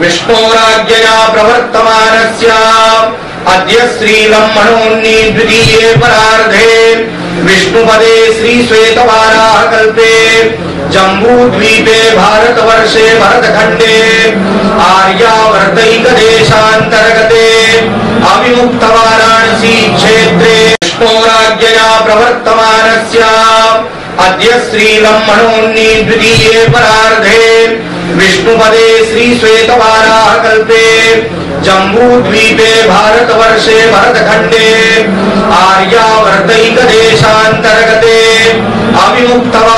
विष्णोराज्ञया प्रवर्तमानस्य। अद्य श्रीब्रह्मणोन्नी द्वितीये परार्धे विष्णुपदे श्रीश्वेतवाराः कल्पे जम्बूद्वीपे भारतवर्षे भरतखण्डे आर्यावर्तैकदेशान्तर्गते अविमुक्तवाराणसी क्षेत्रे विष्णोराज्ञया प्रवर्तमानस्य। अद्य श्रीब्रह्मणोन्नी द्वितीये परार्धे विष्णुपदे श्रीश्वेतवाराः कल्पे जम्बूद्वीपे भारतवर्षे भरतखण्डे आर्यावर्तैकदेशान्तर्गते अविमुक्तवारा